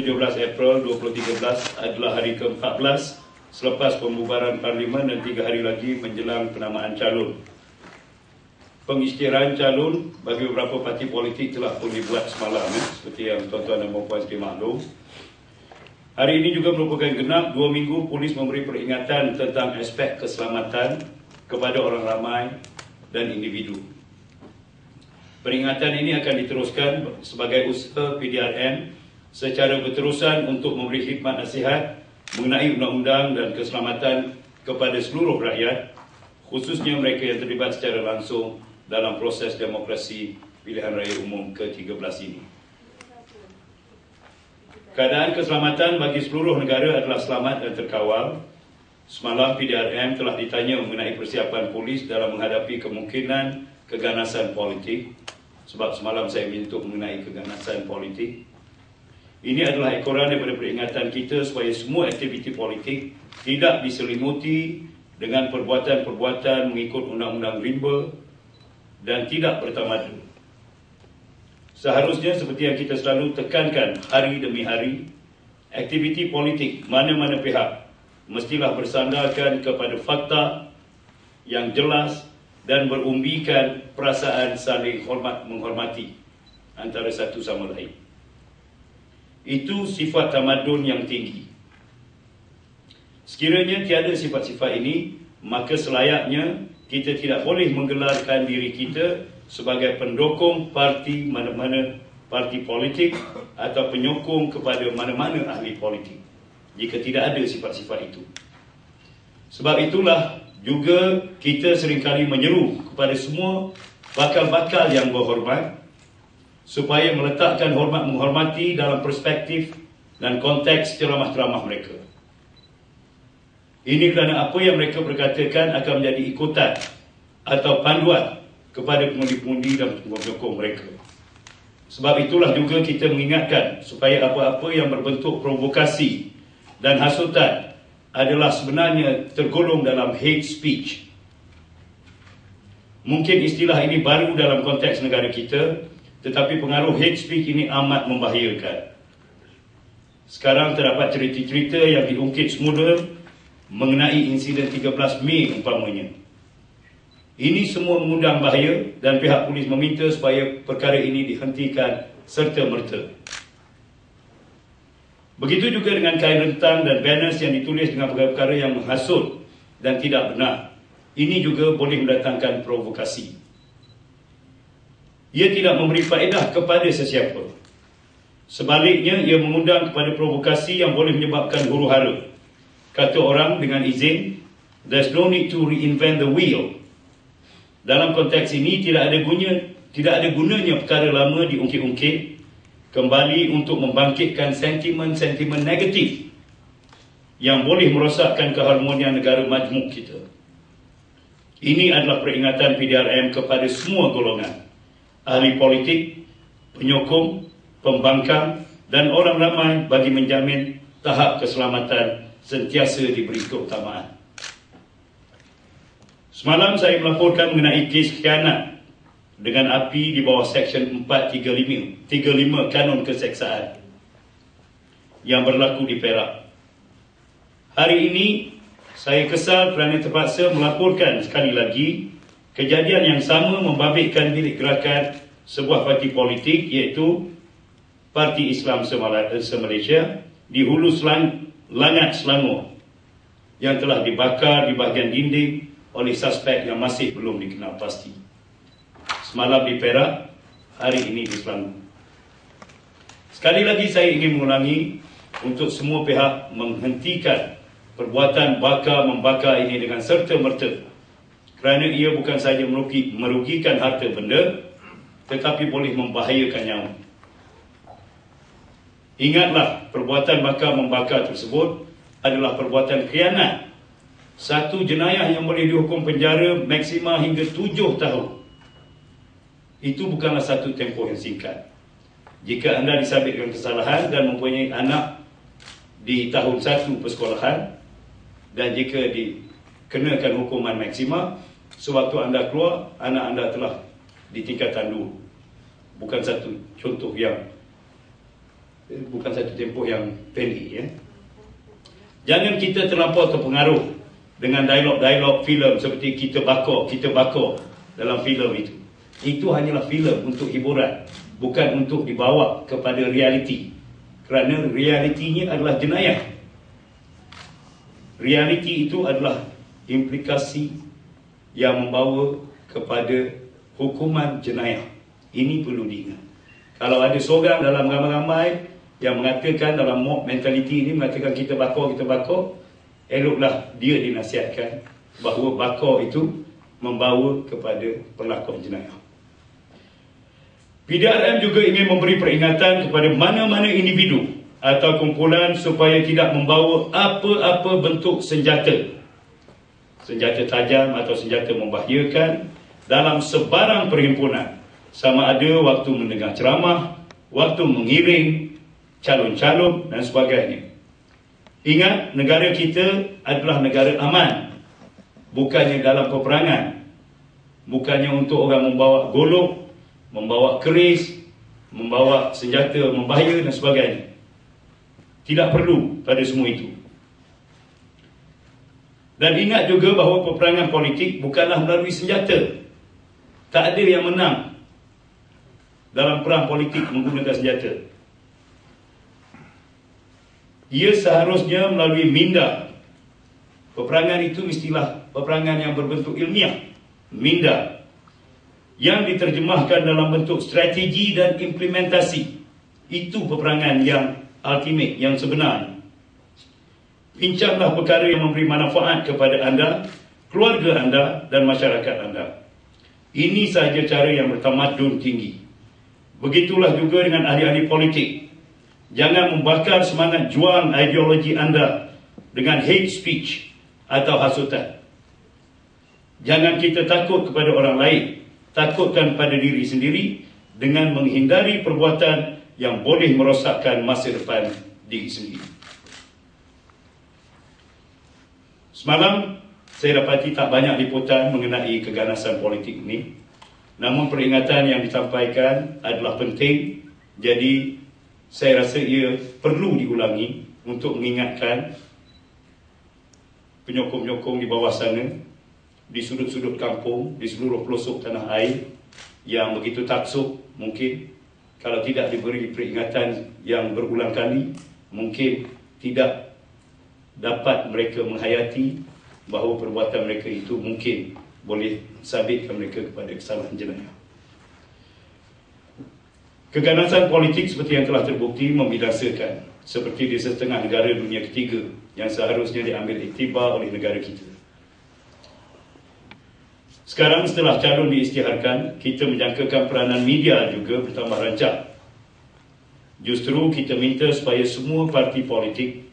17 April 2013 adalah hari ke-14 selepas pembubaran parlimen dan tiga hari lagi menjelang penamaan calon. Pengisytiharan calon bagi beberapa parti politik telah pun dibuat semalam eh, seperti yang tuan-tuan dan puan-puan sekalian maklum. Hari ini juga merupakan genap dua minggu polis memberi peringatan tentang aspek keselamatan kepada orang ramai dan individu. Peringatan ini akan diteruskan sebagai usaha PDRM secara berterusan untuk memberi khidmat nasihat mengenai undang-undang dan keselamatan kepada seluruh rakyat khususnya mereka yang terlibat secara langsung dalam proses demokrasi pilihan raya umum ke-13 ini. Keadaan keselamatan bagi seluruh negara adalah selamat dan terkawal. Semalam PDRM telah ditanya mengenai persiapan polis dalam menghadapi kemungkinan keganasan politik. Sebab semalam saya minta mengenai keganasan politik. Ini adalah ekoran daripada peringatan kita supaya semua aktiviti politik tidak diselimuti dengan perbuatan-perbuatan mengikut undang-undang rimba dan tidak bertamadun. Seharusnya seperti yang kita selalu tekankan hari demi hari, aktiviti politik mana-mana pihak mestilah bersandarkan kepada fakta yang jelas dan berumbikan perasaan saling hormat menghormati antara satu sama lain. Itu sifat tamadun yang tinggi. Sekiranya tiada sifat-sifat ini, maka selayaknya kita tidak boleh menggelarkan diri kita sebagai pendukung parti mana-mana parti politik atau penyokong kepada mana-mana ahli politik jika tidak ada sifat-sifat itu. Sebab itulah juga kita seringkali menyeru kepada semua bakal-bakal yang berhormat supaya meletakkan hormat menghormati dalam perspektif dan konteks ceramah-ceramah mereka. Ini kerana apa yang mereka berkatakan akan menjadi ikutan atau panduan kepada pengundi-pengundi dan penyokong mereka. Sebab itulah juga kita mengingatkan supaya apa-apa yang berbentuk provokasi dan hasutan adalah sebenarnya tergolong dalam hate speech. Mungkin istilah ini baru dalam konteks negara kita, tetapi pengaruh hate speech ini amat membahayakan. Sekarang terdapat cerita-cerita yang diungkit semula mengenai insiden 13 Mei umpamanya. Ini semua mengundang bahaya dan pihak polis meminta supaya perkara ini dihentikan serta merta. Begitu juga dengan kain rentang dan banners yang ditulis dengan perkara-perkara yang menghasut dan tidak benar. Ini juga boleh mendatangkan provokasi. Ia tidak memberi faedah kepada sesiapa. Sebaliknya, ia mengundang kepada provokasi yang boleh menyebabkan huru hara. Kata orang dengan izin, there's no need to reinvent the wheel. Dalam konteks ini, tidak ada guna, tidak ada gunanya perkara lama diungkit-ungkit kembali untuk membangkitkan sentimen-sentimen negatif yang boleh merosakkan keharmonian negara majmuk kita. Ini adalah peringatan PDRM kepada semua golongan ahli politik, penyokong, pembangkang dan orang ramai bagi menjamin tahap keselamatan sentiasa diberi keutamaan. Semalam saya melaporkan mengenai kes khianat dengan api di bawah Seksyen 435 35 Kanun Keseksaan yang berlaku di Perak. Hari ini saya kesal kerana terpaksa melaporkan sekali lagi Kejadian yang sama membabitkan bilik gerakan sebuah parti politik iaitu Parti Islam Semalaysia di Hulu Selang, Langat Selangor yang telah dibakar di bahagian dinding oleh suspek yang masih belum dikenal pasti. Semalam di Perak, hari ini di Selangor. Sekali lagi saya ingin mengulangi untuk semua pihak menghentikan perbuatan bakar membakar ini dengan serta-merta kerana ia bukan sahaja merugi, merugikan harta benda tetapi boleh membahayakan nyawa. Ingatlah perbuatan bakar membakar tersebut adalah perbuatan khianat. Satu jenayah yang boleh dihukum penjara maksima hingga tujuh tahun. Itu bukanlah satu tempoh yang singkat. Jika anda disabitkan kesalahan dan mempunyai anak di tahun satu persekolahan dan jika dikenakan hukuman maksima, Sewaktu anda keluar, anak anda telah di tingkatan dua. Bukan satu contoh yang bukan satu tempoh yang pendek ya. Jangan kita terlampau terpengaruh dengan dialog-dialog filem seperti kita bakar, kita bakar dalam filem itu. Itu hanyalah filem untuk hiburan, bukan untuk dibawa kepada realiti. Kerana realitinya adalah jenayah. Realiti itu adalah implikasi yang membawa kepada hukuman jenayah. Ini perlu diingat. Kalau ada seorang dalam ramai-ramai yang mengatakan dalam mob mentality ini mengatakan kita bakar, kita bakar, eloklah dia dinasihatkan bahawa bakar itu membawa kepada pelakon jenayah. PDRM juga ingin memberi peringatan kepada mana-mana individu atau kumpulan supaya tidak membawa apa-apa bentuk senjata senjata tajam atau senjata membahayakan dalam sebarang perhimpunan sama ada waktu mendengar ceramah, waktu mengiring calon-calon dan sebagainya. Ingat, negara kita adalah negara aman. Bukannya dalam peperangan. Bukannya untuk orang membawa golok, membawa keris, membawa senjata membahaya dan sebagainya. Tidak perlu pada semua itu. Dan ingat juga bahawa peperangan politik bukanlah melalui senjata. Tak ada yang menang dalam perang politik menggunakan senjata. Ia seharusnya melalui minda. Peperangan itu mestilah peperangan yang berbentuk ilmiah. Minda yang diterjemahkan dalam bentuk strategi dan implementasi. Itu peperangan yang ultimate, yang sebenar. Bincanglah perkara yang memberi manfaat kepada anda, keluarga anda dan masyarakat anda. Ini sahaja cara yang bertamadun tinggi. Begitulah juga dengan ahli-ahli politik. Jangan membakar semangat juang ideologi anda dengan hate speech atau hasutan. Jangan kita takut kepada orang lain takutkan pada diri sendiri dengan menghindari perbuatan yang boleh merosakkan masa depan diri sendiri. Semalam saya dapati tak banyak liputan mengenai keganasan politik ini. Namun peringatan yang disampaikan adalah penting. Jadi saya rasa ia perlu diulangi untuk mengingatkan penyokong-penyokong di bawah sana di sudut-sudut kampung, di seluruh pelosok tanah air yang begitu taksub mungkin kalau tidak diberi peringatan yang berulang kali mungkin tidak dapat mereka menghayati bahawa perbuatan mereka itu mungkin boleh sabitkan mereka kepada kesalahan jenayah. Keganasan politik seperti yang telah terbukti membinasakan seperti di setengah negara dunia ketiga yang seharusnya diambil iktibar oleh negara kita. Sekarang setelah calon diisytiharkan, kita menjangkakan peranan media juga bertambah rancak. Justru kita minta supaya semua parti politik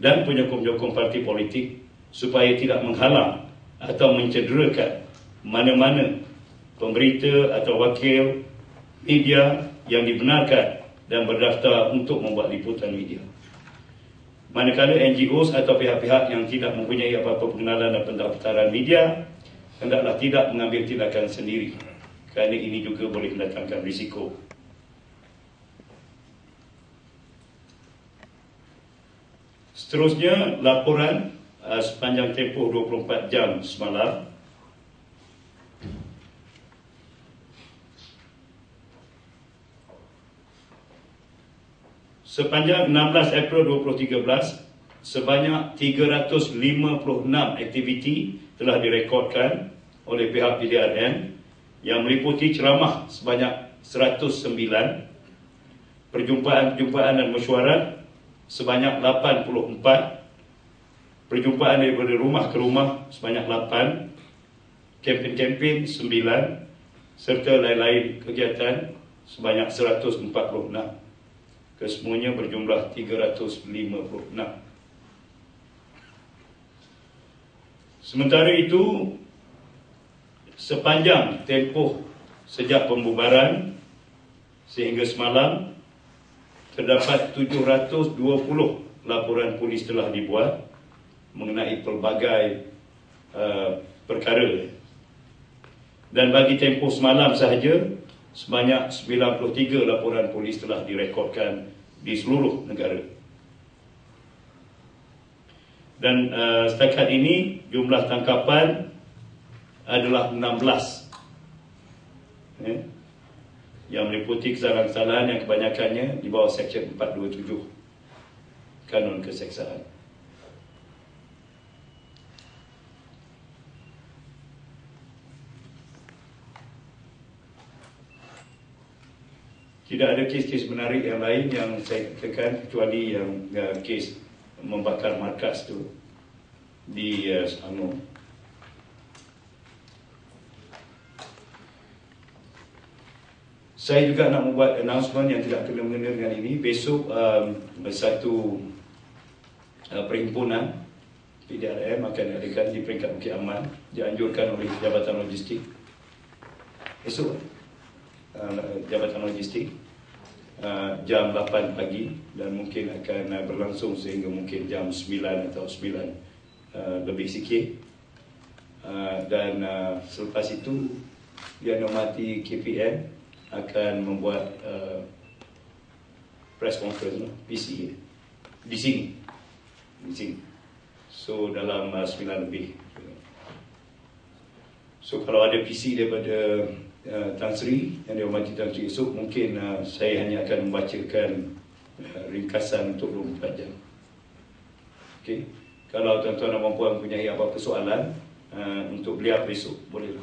dan penyokong-penyokong parti politik supaya tidak menghalang atau mencederakan mana-mana pemberita atau wakil media yang dibenarkan dan berdaftar untuk membuat liputan media. Manakala NGOs atau pihak-pihak yang tidak mempunyai apa-apa pengenalan dan pendaftaran media hendaklah tidak mengambil tindakan sendiri kerana ini juga boleh mendatangkan risiko. Seterusnya, laporan uh, sepanjang tempoh 24 jam semalam. Sepanjang 16 April 2013, sebanyak 356 aktiviti telah direkodkan oleh pihak PDRN yang meliputi ceramah sebanyak 109, perjumpaan-perjumpaan dan mesyuarat sebanyak 84, perjumpaan daripada rumah ke rumah sebanyak 8, kempen-kempen 9, serta lain-lain kegiatan sebanyak 146. Kesemuanya berjumlah 356. Sementara itu sepanjang tempoh sejak pembubaran sehingga semalam terdapat 720 laporan polis telah dibuat mengenai pelbagai uh, perkara dan bagi tempoh semalam sahaja sebanyak 93 laporan polis telah direkodkan di seluruh negara. Dan uh, setakat ini jumlah tangkapan adalah 16 ya, yang meliputi kesalahan-kesalahan yang kebanyakannya di bawah Seksyen 427 Kanun Keseksaan. Tidak ada kes-kes menarik yang lain yang saya katakan kecuali yang uh, kes membakar markas tu di uh, Selangor. Saya juga nak membuat announcement yang tidak kena mengena dengan ini. Besok um, satu uh, perhimpunan PDRM akan diadakan di peringkat Bukit Aman dianjurkan oleh Jabatan Logistik. Esok uh, Jabatan Logistik uh, jam 8 pagi dan mungkin akan uh, berlangsung sehingga mungkin jam 9 atau 9 uh, lebih sikit uh, dan uh, selepas itu Yang Hormati KPM akan membuat uh, press conference PC di sini di sini so dalam uh, 9 lebih so kalau ada PC daripada uh, Tan Sri yang dihormati Tan Sri esok mungkin uh, saya hanya akan membacakan uh, ringkasan untuk 24 jam. Okey. Kalau tuan-tuan dan puan punya apa-apa soalan uh, untuk beliau besok bolehlah.